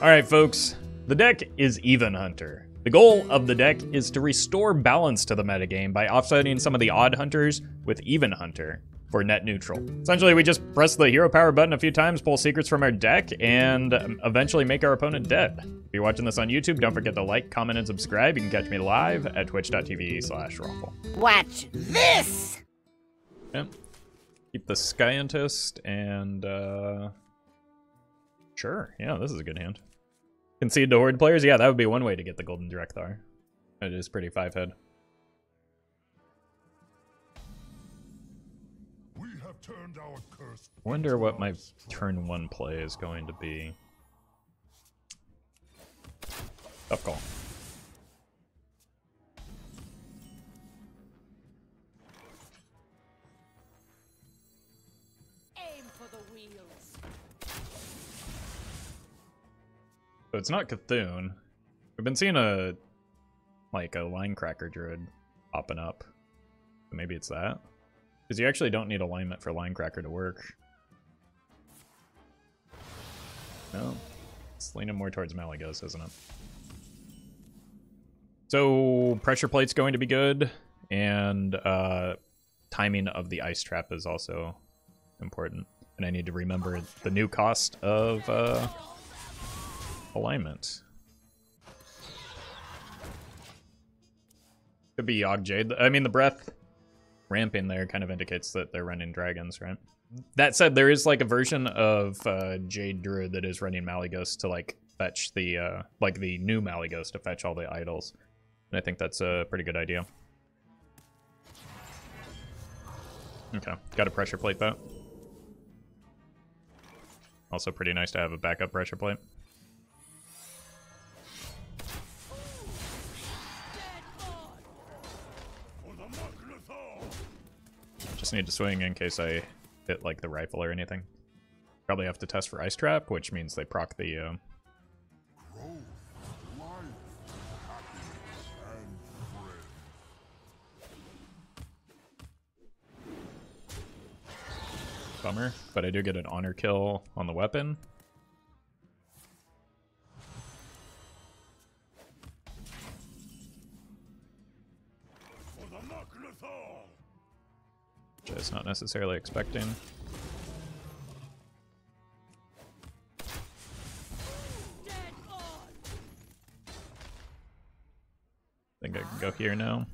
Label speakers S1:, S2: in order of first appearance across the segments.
S1: Alright, folks. The deck is Even Hunter. The goal of the deck is to restore balance to the metagame by offsetting some of the odd hunters with Even Hunter for net neutral. Essentially, we just press the hero power button a few times, pull secrets from our deck, and eventually make our opponent dead. If you're watching this on YouTube, don't forget to like, comment, and subscribe. You can catch me live at twitch.tv slash roffle.
S2: Watch this!
S1: Yep. Keep the Scientist and, uh... Sure, yeah, this is a good hand. Concede to Horde players? Yeah, that would be one way to get the Golden Drekthar. It is pretty five-head.
S3: We have turned our curse.
S1: Wonder what my turn one play is going to be. Tough call.
S2: Aim for the wheels.
S1: So it's not Cthulhu. We've been seeing a like a Linecracker druid popping up. Maybe it's that. Because you actually don't need alignment for Linecracker to work. No. It's leaning more towards Malygos, isn't it? So pressure plate's going to be good, and uh, timing of the ice trap is also important. And I need to remember the new cost of uh, alignment. Could be Yogg Jade. I mean, the breath ramping there kind of indicates that they're running dragons, right? That said, there is like a version of uh, Jade Druid that is running Malygos to like fetch the uh, like the new Malygos to fetch all the idols, and I think that's a pretty good idea. Okay, got a pressure plate that. Also pretty nice to have a backup pressure plate. Just need to swing in case I hit like the rifle or anything. Probably have to test for ice trap, which means they proc the. Uh... Bummer, but I do get an honor kill on the weapon. Necessarily expecting.
S2: On!
S1: think I can go here now.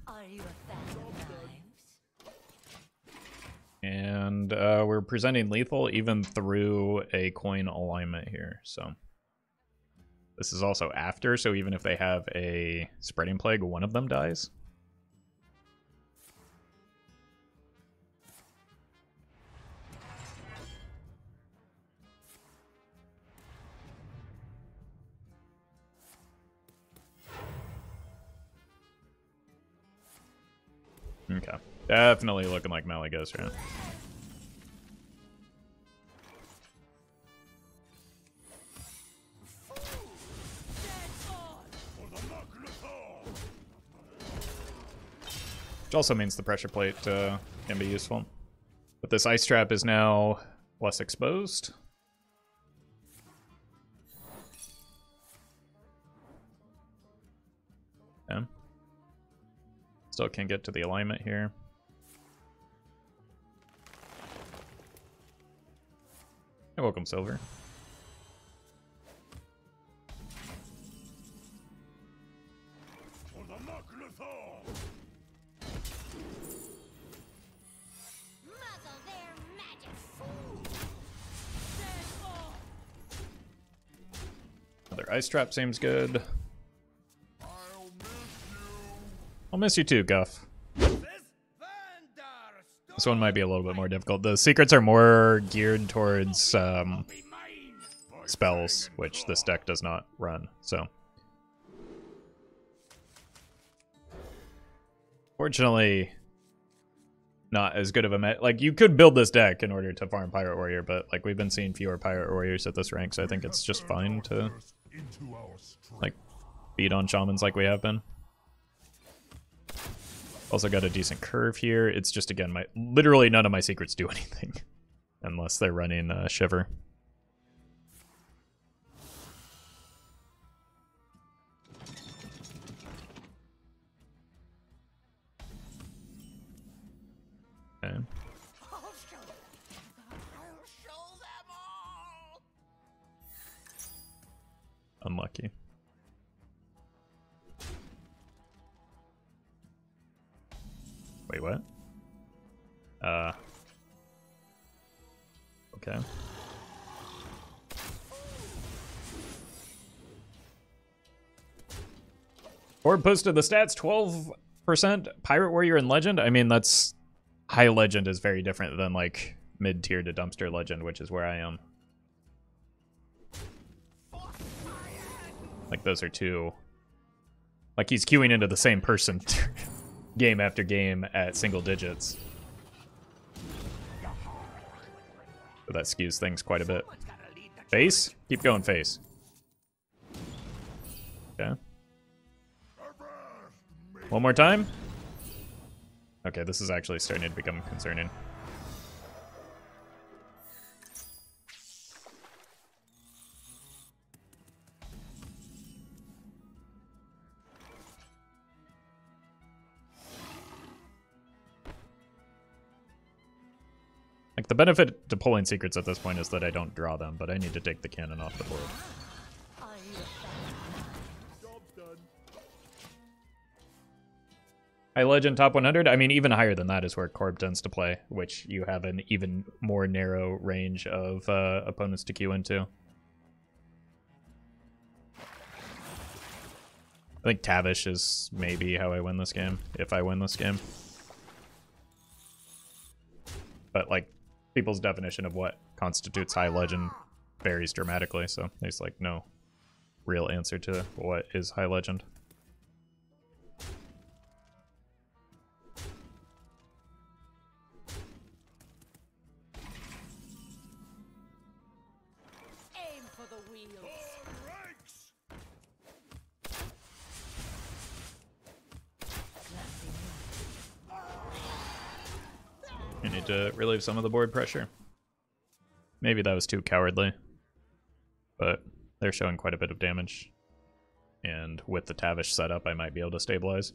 S1: And uh, we're presenting lethal even through a coin alignment here, so. This is also after, so even if they have a spreading plague, one of them dies. Definitely looking like Malygos right! Which also means the pressure plate uh, can be useful. But this ice trap is now less exposed. Still can't get to the alignment here.
S2: Fool! Dead on!
S1: Another ice trap seems good.
S3: I'll miss you
S1: too, Guff. This one might be a little bit more difficult. The secrets are more geared towards um, spells, which this deck does not run. So, fortunately, not as good of a met. Like you could build this deck in order to farm Pirate Warrior, but like we've been seeing fewer Pirate Warriors at this rank, so I think it's just fine to like beat on shamans like we have been. Also got a decent curve here. It's just, again, my literally none of my secrets do anything. Unless they're running uh, Shiver. Unlucky. Wait, what? Uh. Okay. Corb posted the stats 12% Pirate Warrior and Legend. I mean, that's. High Legend is very different than, like, mid tier to Dumpster Legend, which is where I am. Like, those are two. Like, he's queuing into the same person game after game at single digits. So that skews things quite a bit. Face? Keep going, face. Okay. One more time? Okay, this is actually starting to become concerning. Like, the benefit to pulling secrets at this point is that I don't draw them, but I need to take the cannon off the board. High Legend top 100? I mean, even higher than that is where Corb tends to play, which you have an even more narrow range of uh, opponents to queue into. I think Tavish is maybe how I win this game, if I win this game. But, like, people's definition of what constitutes high legend varies dramatically, so there's, like, no real answer to what is high legend. Need to relieve some of the board pressure. Maybe that was too cowardly. But they're showing quite a bit of damage. And with the Tavish setup, I might be able to stabilize.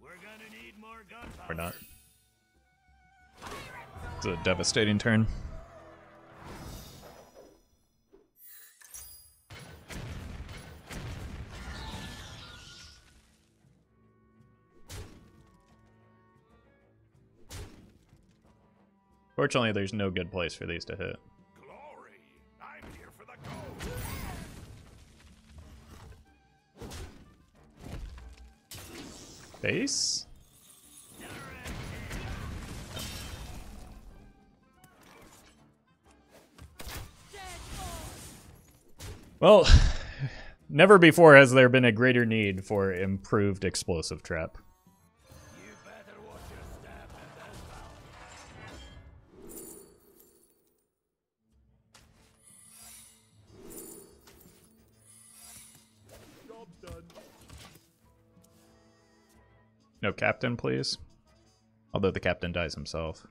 S3: We're gonna need more
S1: Or not. It's a devastating turn. Fortunately, there's no good place for these to hit. Base? Well, never before has there been a greater need for improved explosive trap. No captain, please. Although the captain dies himself.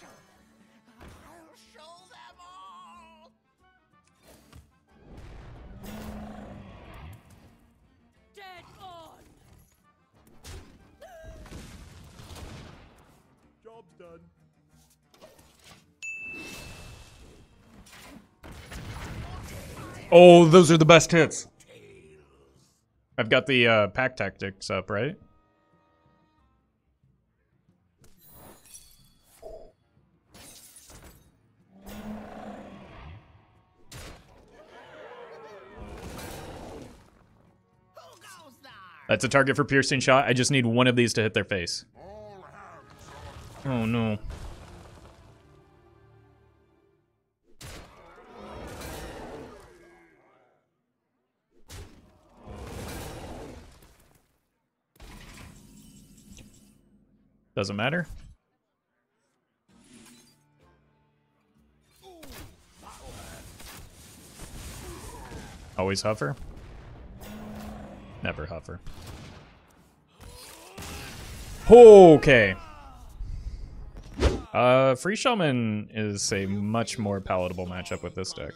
S2: Show them. I'll show them all.
S4: Dead on!
S3: Job done.
S1: Oh, those are the best hits. I've got the uh, pack tactics up, right? That's a target for piercing shot. I just need one of these to hit their face. Oh no. Doesn't matter. Always hover. Never Huffer. Okay. Uh, Free Shaman is a much more palatable matchup with this deck.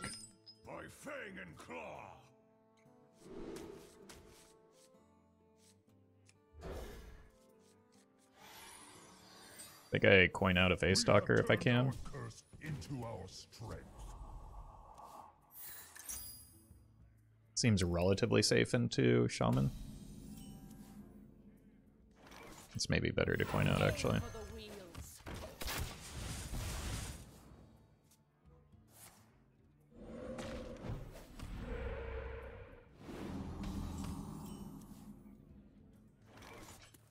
S1: I think I coin out a Phase Stalker if I can. Seems relatively safe into Shaman. It's maybe better to coin out actually.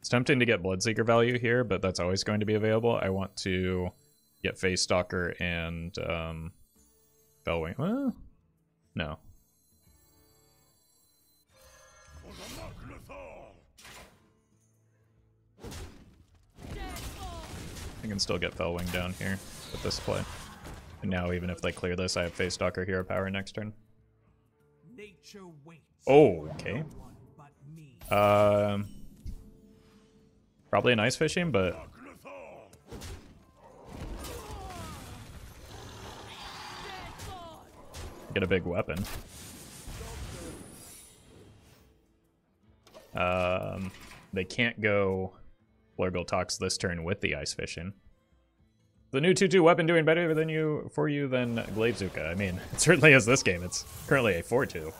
S1: It's tempting to get Bloodseeker value here, but that's always going to be available. I want to get Phase Stalker and um, Felwing. Well, no. I can still get Felwing down here with this play. And now even if they clear this, I have Phase Stalker Hero Power next turn.
S2: Nature waits.
S1: Oh, okay.
S2: One but me.
S1: Um, probably an Ice Fishing, but get a big weapon. Um, they can't go Blurgle talks this turn with the Ice Fishing. The new 2-2 weapon doing better than you for you than Glaivezooka. I mean, it certainly is this game. It's currently a 4-2.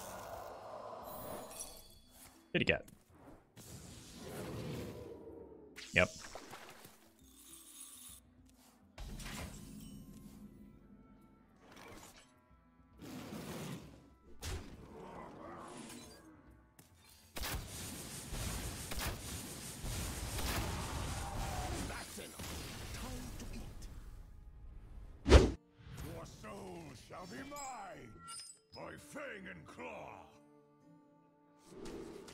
S1: Kitty cat. Yep.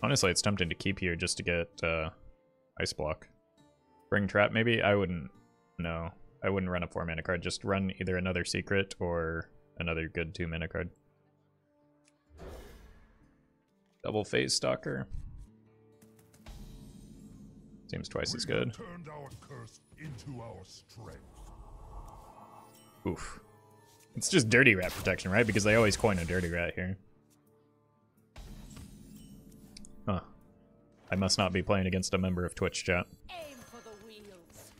S1: Honestly, it's tempting to keep here just to get uh, Ice Block. Bring Trap, maybe? I wouldn't. No. I wouldn't run a 4 mana card. Just run either another Secret or another good 2 mana card. Double Phase Stalker. Seems twice as
S3: We have
S1: good.
S3: Turned our curse into our strength.
S1: Oof. It's just Dirty Rat protection, right? Because they always coin a Dirty Rat here. I must not be playing against a member of Twitch chat.
S4: Aim for the wheels.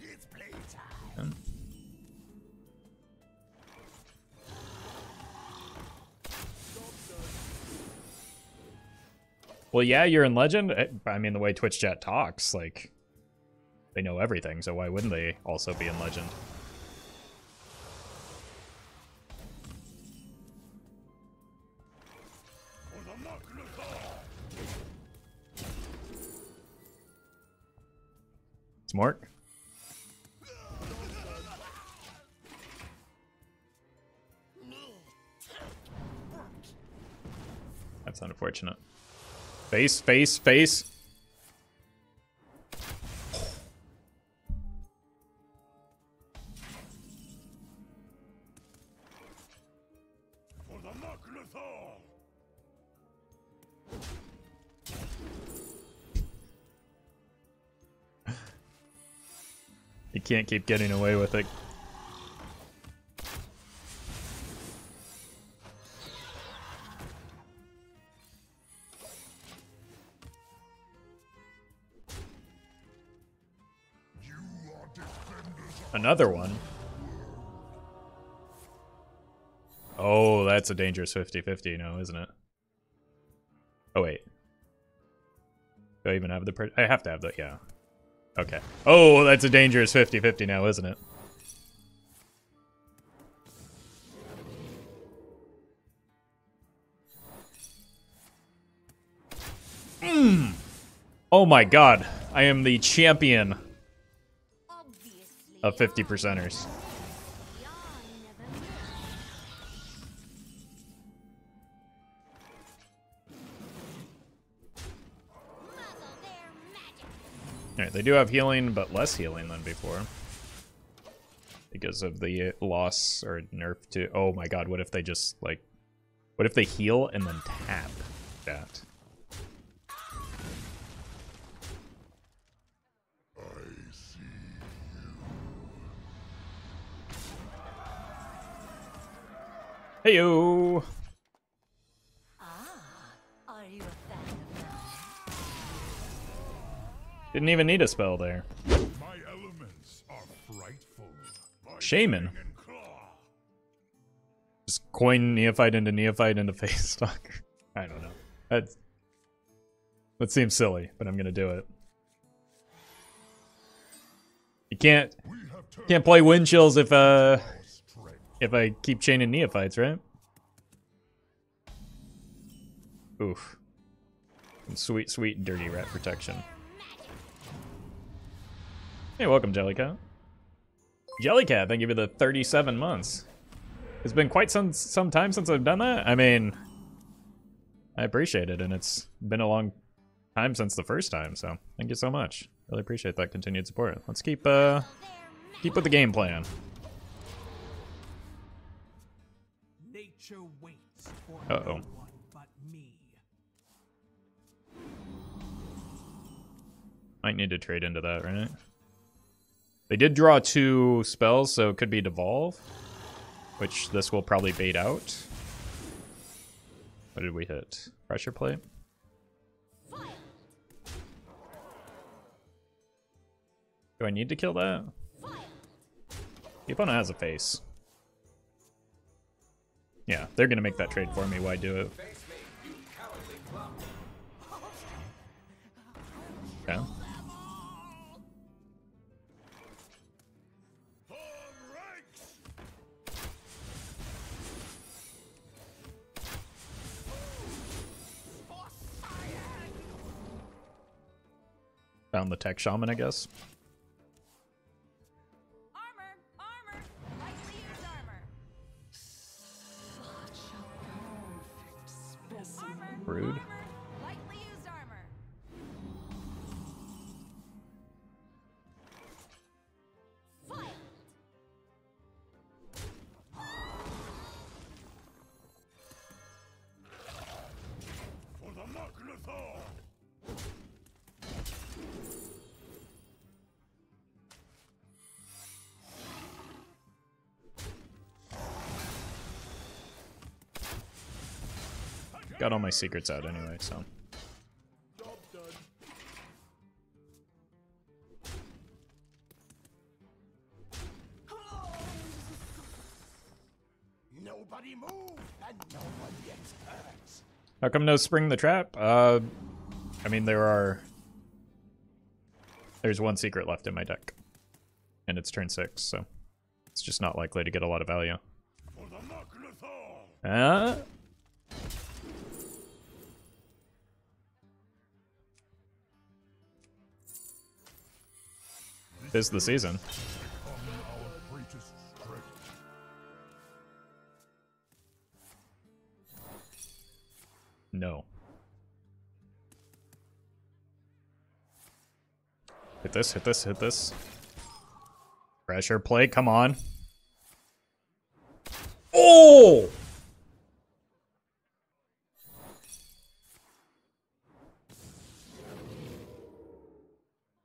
S2: It's playtime.
S1: Well, yeah, you're in Legend. I mean, the way Twitch chat talks, like, they know everything, so why wouldn't they also be in Legend? Smart. That's unfortunate. Face, face, face. Can't keep getting away with it. Another one. Oh, that's a dangerous 50-50 now, isn't it? Oh, wait. Do I even have the... I have to have the... Yeah. Okay. Oh, that's a dangerous 50-50 now, isn't it? Mm. Oh my god. I am the champion of 50 percenters. Alright, they do have healing, but less healing than before. Because of the loss or nerf to... Oh my god, what if they just, like... What if they heal and then tap that? Heyo!
S4: Are
S1: Didn't even need a spell there.
S3: My elements are frightful. My
S1: Shaman.
S3: and.
S1: Just coin Neophyte into Neophyte into Phase Stalker. I don't know. That's, that seems silly, but I'm gonna do it. You can't
S3: We have turned
S1: can't play wind chills if uh if I keep chaining Neophytes, right? Oof. Some sweet, sweet dirty rat protection. Hey, welcome, Jellycat. Jellycat, thank you for the 37 months. It's been quite some some time since I've done that. I mean, I appreciate it, and it's been a long time since the first time, so thank you so much. Really appreciate that continued support. Let's keep uh keep with the game plan.
S5: Nature waits for
S1: Uh-oh.
S5: no one but me.
S1: Might need to trade into that, right? They did draw two spells, so it could be Devolve, which this will probably bait out. What did we hit? Pressure plate? Do I need to kill that? The opponent has a face. Yeah, they're gonna make that trade for me. Why do it? Okay. Found the tech shaman, I guess. Got all my secrets out anyway, so.
S2: Nobody move and no one gets hurt.
S1: How come no spring the trap? Uh, I mean there are. There's one secret left in my deck, and it's turn six, so it's just not likely to get a lot of value.
S3: For the
S1: Uh, is the season. No. Hit this, hit this, hit this. Pressure play, come on. Oh!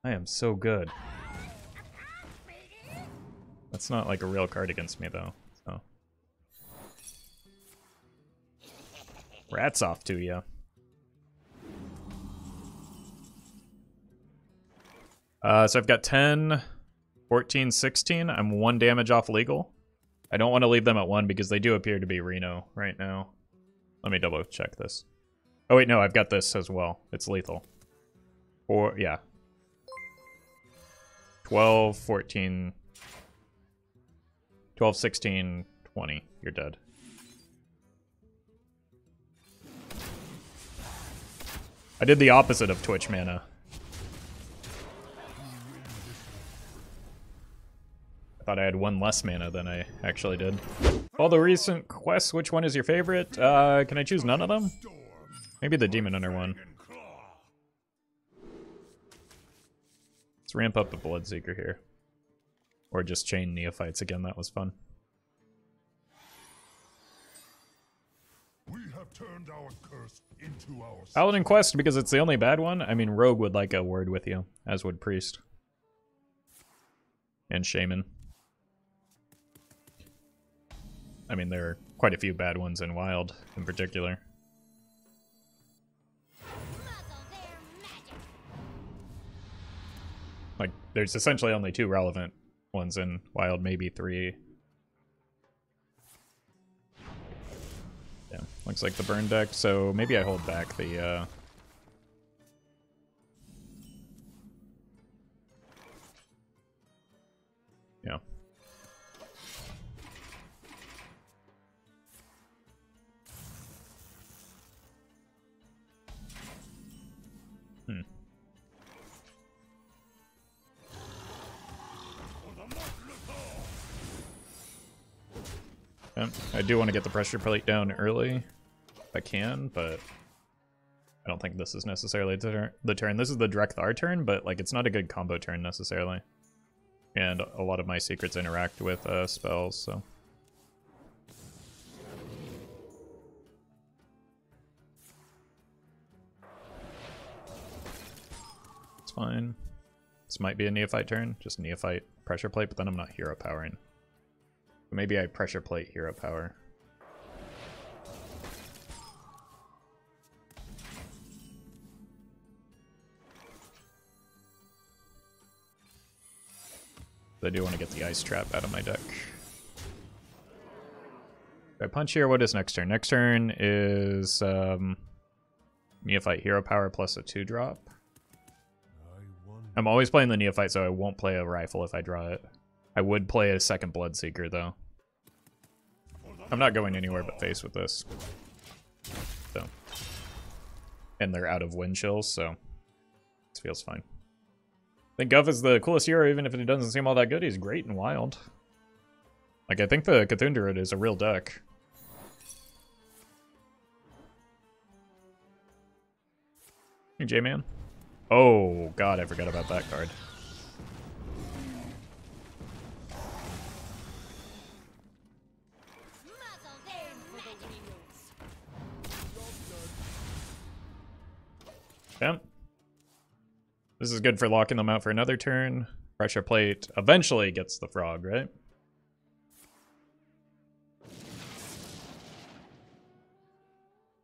S1: I am so good. That's not like a real card against me though, so. Rats off to you. Uh, so I've got 10, 14, 16. I'm one damage off legal. I don't want to leave them at one because they do appear to be Reno right now. Let me double check this. Oh wait, no, I've got this as well. It's lethal. Or, yeah. 12, 14, 12, 16, 20. You're dead. I did the opposite of Twitch mana. I thought I had one less mana than I actually did. All the recent quests, which one is your favorite? Uh, can I choose none of them? Maybe the Demon Hunter one. Let's ramp up the Bloodseeker here. Or just chain Neophytes again, that was fun.
S3: We have turned our curse into our
S1: Paladin Quest, because it's the only bad one. I mean, Rogue would like a word with you, as would Priest. And Shaman. I mean, there are quite a few bad ones in Wild, in particular. Like, there's essentially only two relevant ones in Wild, maybe three. Yeah, looks like the burn deck, so maybe I hold back the, uh... do want to get the pressure plate down early, if I can, but I don't think this is necessarily the, turn. This is the Drekthar turn, but like it's not a good combo turn necessarily. And a lot of my secrets interact with uh, spells, so. It's fine. This might be a Neophyte turn, just Neophyte pressure plate, but then I'm not hero powering. Maybe I pressure plate hero power. I do want to get the ice trap out of my deck. If I punch here, what is next turn? Next turn is um, Neophyte Hero Power plus a 2 drop. I'm always playing the Neophyte, so I won't play a rifle if I draw it. I would play a second Bloodseeker, though. I'm not going anywhere but face with this. So. And they're out of wind chills, so this feels fine. I think Guff is the coolest hero, even if it doesn't seem all that good. He's great and wild. Like, I think the Cthulhu is a real deck. Hey, J-Man. Oh, God, I forgot about that card. Is good for locking them out for another turn. Pressure plate eventually gets the frog, right?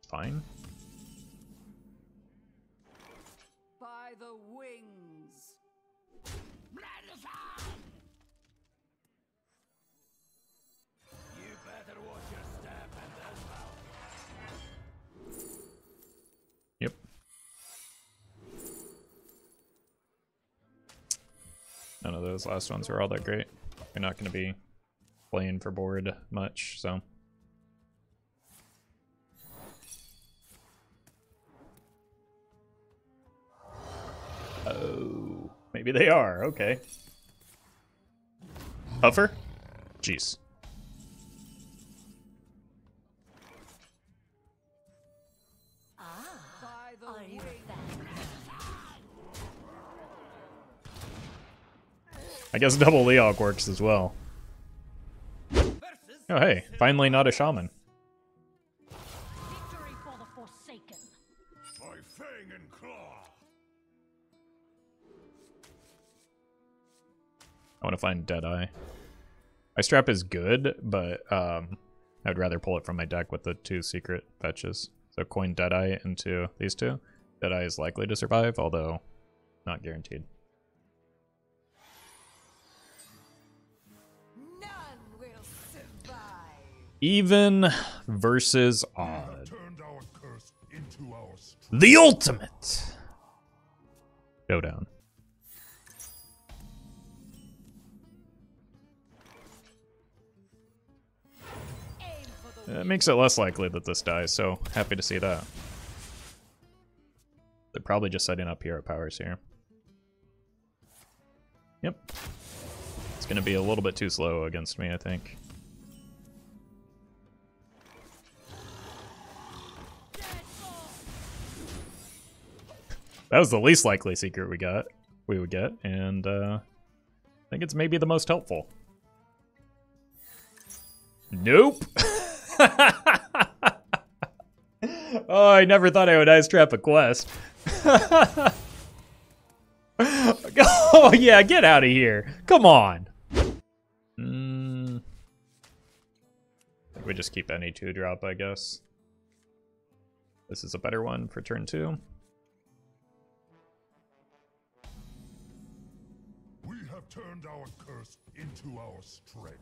S1: Fine. Those last ones are all that great. You're not going to be playing for board much, so. Oh, maybe they are. Okay. Huffer? Jeez. I guess double Leokk works as well. Oh hey, finally not a shaman. I want to find Deadeye. My strap is good, but um, I'd rather pull it from my deck with the two secret fetches. So coin Deadeye into these two. Deadeye is likely to survive, although not guaranteed. Even versus odd.
S3: Turned our curse into our strength.
S1: The ultimate showdown. It makes it less likely that this dies, so happy to see that. They're probably just setting up hero powers here. Yep. It's gonna be a little bit too slow against me, I think. That was the least likely secret we got. we would get, and uh, I think it's maybe the most helpful. Nope. oh, I never thought I would ice trap a quest. oh yeah, get out of here! Come on. Mm. We just keep any two drop, I guess. This is a better one for turn two.
S3: Turned our curse into our strength.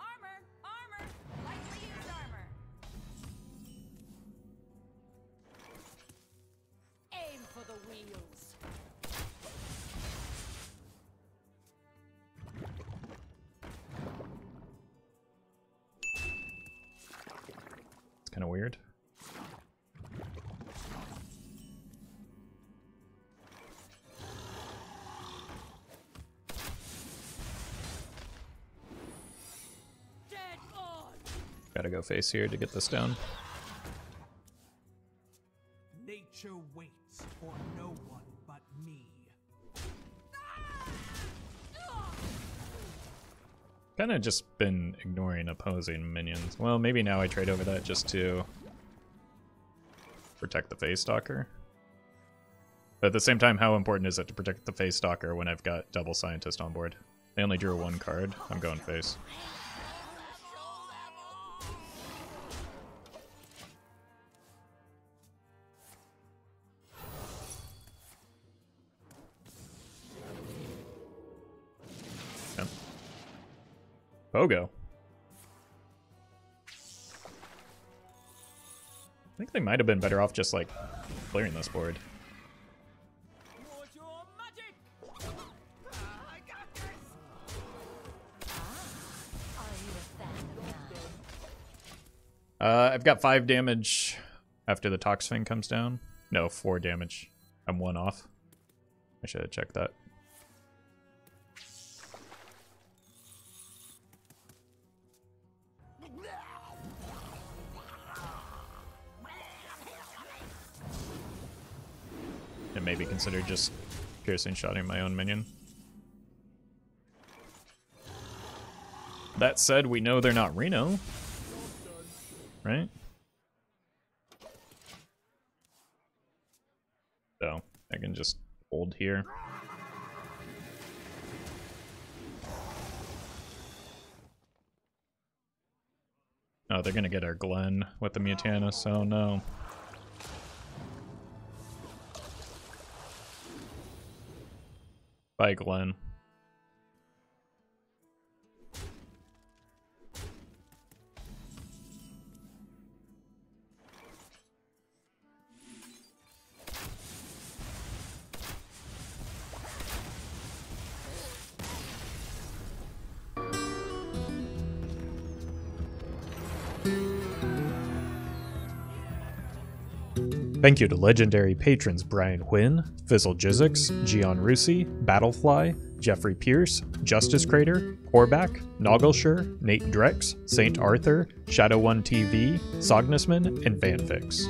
S4: Armor! Armor! Lightly used armor. Aim for the wheels.
S1: It's kind of weird. Gotta go face here to get this down.
S5: Nature waits for no one but me.
S1: Kind of just been ignoring opposing minions. Well, maybe now I trade over that just to protect the Phase Stalker. But at the same time, how important is it to protect the Phase Stalker when I've got double scientist on board? They only drew one card. I'm going face. Pogo. I think they might have been better off just like clearing this board. Uh, I've got five damage after the Toxfin comes down. No, four damage. I'm one off. I should have checked that. Consider just piercing shotting my own minion. That said, we know they're not Reno. Right? So, I can just hold here. Oh, they're gonna get our Genn with the Mutanus, so no. Bye, Genn. Thank you to legendary patrons Brian Huynh, Fizzle Jizzix, Gian Rusi, Battlefly, Jeffrey Pierce, Justice Crater, Corback, Noggleshire, Nate Drex, Saint Arthur, Shadow One TV, Sognisman, and Vanfix.